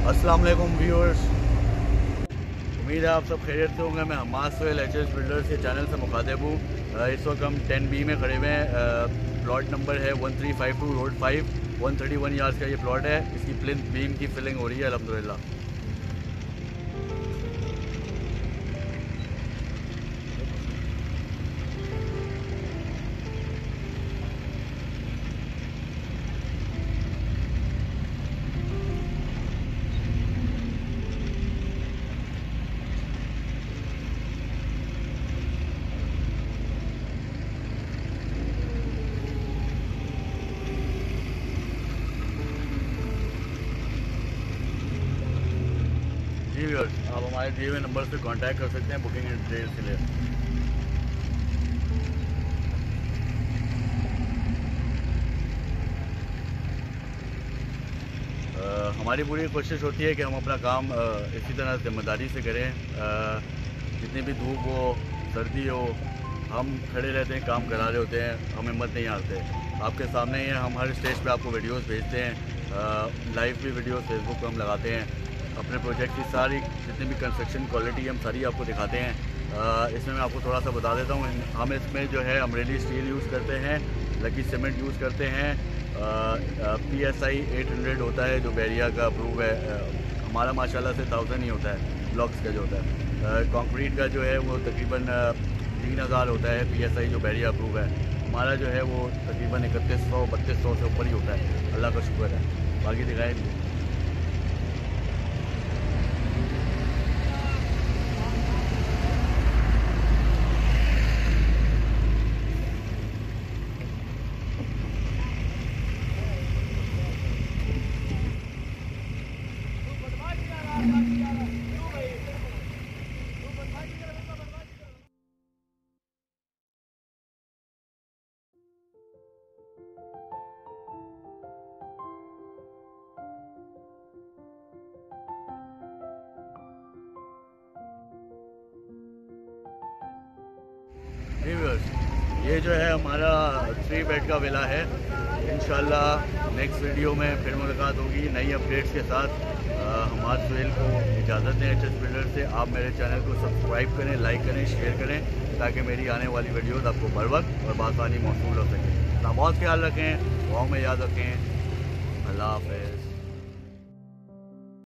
अस्सलाम वालेकुम व्यूअर्स उम्मीद है आप सब खैरियत से होंगे। मैं Hamas Sohail H S builder से चैनल से मुखातिब हूँ। इस वक्त हम टेन बी में खड़े हुए हैं। प्लॉट नंबर है one three five two road five one thirty one years का ये प्लॉट है। इसकी प्लिन बीम की फिलिंग हो रही है अलहमदिल्ला जी व्यूअर्स आप हमारे दिए हुए नंबर से कांटेक्ट कर सकते हैं बुकिंग डिटेल्स के लिए। हमारी पूरी कोशिश होती है कि हम अपना काम इसी तरह ज़िम्मेदारी से करें। जितनी भी धूप हो, सर्दी हो, हम खड़े रहते हैं, काम करा रहे होते हैं, हम हिम्मत नहीं हारते। आपके सामने ही हम हर स्टेज पे आपको वीडियोस भेजते हैं। लाइव भी वीडियोस फेसबुक पे हम लगाते हैं। अपने प्रोजेक्ट की सारी जितनी भी कंस्ट्रक्शन क्वालिटी हम सारी आपको दिखाते हैं। इसमें मैं आपको थोड़ा सा बता देता हूँ हम इसमें जो है अमरेली स्टील यूज़ करते हैं, लकी सीमेंट यूज़ करते हैं। P S I eight hundred होता है, जो बैरिया का अप्रूव है। हमारा माशाल्लाह से थाउज़ेंड ही होता है ब्लॉक्स का जो होता है। कंक्रीट का जो है वो तकरीबन तीन हज़ार होता है पी एस आई जो बैरिया अप्रूव है। हमारा जो है वो तकरीबन इकतीस सौ, बत्तीस सौ से ऊपर ही होता है। अल्लाह का शुक्र है। बाकी दिखाएँ ये जो है हमारा थ्री बेड का विला है। इन नेक्स्ट वीडियो में फिर मुलाकात होगी नई अपडेट्स के साथ। हमारे सुहेल को इजाज़त दें एच एस बिल्डर से। आप मेरे चैनल को सब्सक्राइब करें लाइक करें शेयर करें, ताकि मेरी आने वाली वीडियोस आपको बर वक्त और बासानी मौसू हो सके। अपना बहुत ख्याल रखें गाँव में याद रखें। अल्लाह हाफ़